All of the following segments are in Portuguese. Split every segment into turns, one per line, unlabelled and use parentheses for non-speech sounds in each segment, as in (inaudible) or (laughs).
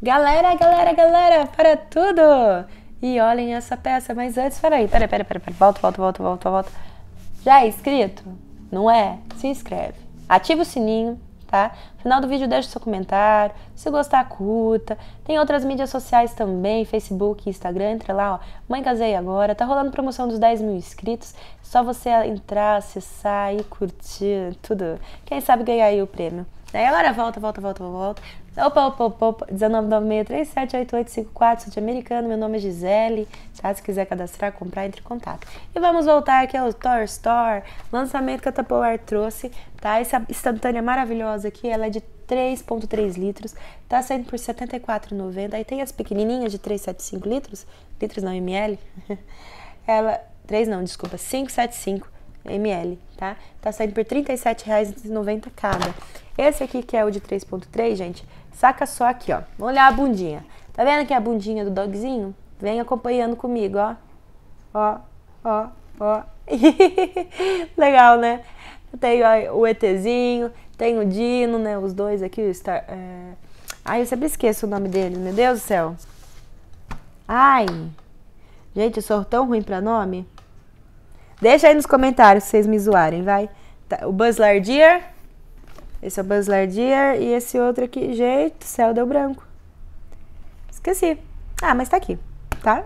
Galera, galera, galera, para tudo! E olhem essa peça, mas antes, peraí, peraí, peraí, peraí, peraí. volta, volta, volta, volta, volta. Já é inscrito? Não é? Se inscreve. Ativa o sininho, tá? Final do vídeo deixa seu comentário, se gostar curta. Tem outras mídias sociais também, Facebook, Instagram, entra lá, ó. Mãe Casei Agora, tá rolando promoção dos 10 mil inscritos. Só você entrar, acessar e curtir tudo. Quem sabe ganhar aí o prêmio. Daí agora volta, volta, volta, volta. Opa, opa, opa, opa. 1996378854, sou de americano, meu nome é Gisele. Tá? Se quiser cadastrar, comprar, entre em contato. E vamos voltar aqui ao Toy Store, lançamento que a Tupperware trouxe, tá? Essa instantânea maravilhosa aqui, ela é de 3.3 litros, tá saindo por R$ 74,90. Aí tem as pequenininhas de 375 litros, litros não, ml. (laughs) ela, 3 não, desculpa, 575 ml, tá? Tá saindo por R$ 37,90 cada. Esse aqui que é o de 3.3, gente, saca só aqui, ó. Vamos olhar a bundinha. Tá vendo aqui a bundinha do dogzinho? Vem acompanhando comigo, ó. Ó, ó, ó. (laughs) Legal, né? Tem ó, o ETzinho, tem o Dino, né? Os dois aqui, o Star... É... Ai, eu sempre esqueço o nome dele, meu Deus do céu. Ai, gente, eu sou tão ruim pra nome. Deixa aí nos comentários se vocês me zoarem, vai. Tá, o Buzz Lightyear. Esse é o Buzz Lightyear. E esse outro aqui, gente, céu deu branco. Esqueci. Ah, mas tá aqui, tá?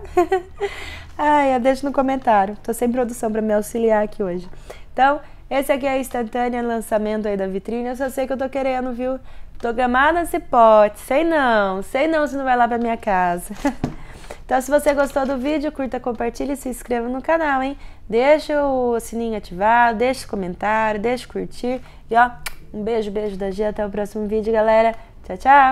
(laughs) Ai, deixa no comentário. Tô sem produção para me auxiliar aqui hoje. Então, esse aqui é instantânea lançamento aí da vitrine. Eu só sei que eu tô querendo, viu? Tô gamada nesse pote. Sei não. Sei não se não vai lá pra minha casa. (laughs) Então, se você gostou do vídeo, curta, compartilhe e se inscreva no canal, hein? Deixa o sininho ativado, deixa o comentário, deixa curtir. E ó, um beijo, beijo da Gia. Até o próximo vídeo, galera. Tchau, tchau!